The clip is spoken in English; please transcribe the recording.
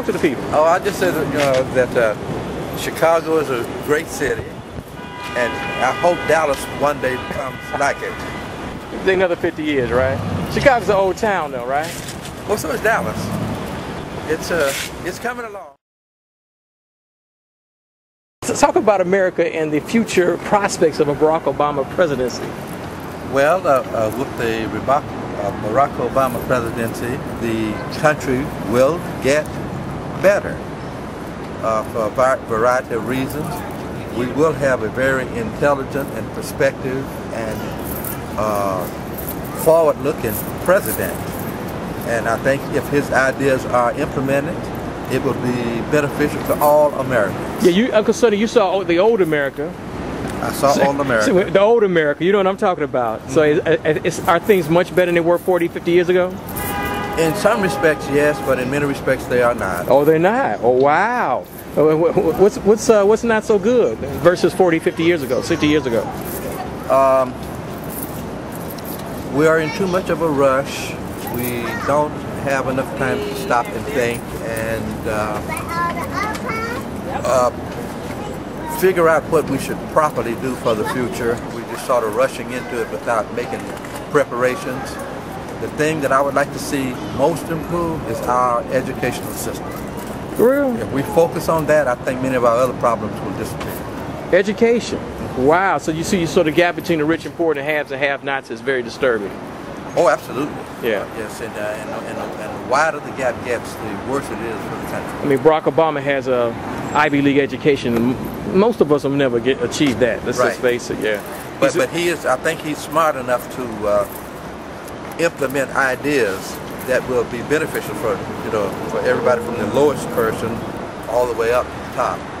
talk to the people. Oh, I just said that, you know, that uh, Chicago is a great city, and I hope Dallas one day becomes like it. Another 50 years, right? Chicago's an old town, though, right? Well, so is Dallas. It's uh, it's coming along. Let's talk about America and the future prospects of a Barack Obama presidency. Well, uh, uh, with the uh, Barack Obama presidency, the country will get better uh, for a variety of reasons. We will have a very intelligent and perspective and uh, forward-looking president. And I think if his ideas are implemented, it will be beneficial to all Americans. Yeah, you, Uncle Sonny, you saw the old America. I saw so, old America. So the old America, you know what I'm talking about. So mm-hmm. is, are things much better than they were 40, 50 years ago? In some respects, yes, but in many respects, they are not. Oh, they're not. Oh, wow. What's what's uh, what's not so good versus 40, 50 years ago, 60 years ago? Um, we are in too much of a rush. We don't have enough time to stop and think and uh, uh, figure out what we should properly do for the future. We're just sort of rushing into it without making preparations. The thing that I would like to see most improve is our educational system. Really? If we focus on that, I think many of our other problems will disappear. Education. Wow. So you see, you sort of gap between the rich and poor and the haves and have-nots is very disturbing. Oh, absolutely. Yeah. Yes, and, uh, and, and, and the wider the gap gets, the worse it is for the country. I mean, Barack Obama has a Ivy League education. Most of us will never get achieve that. Let's right. just face it. Yeah. But, but he is. I think he's smart enough to uh, implement ideas that will be beneficial for you know for everybody from the lowest person all the way up to the top.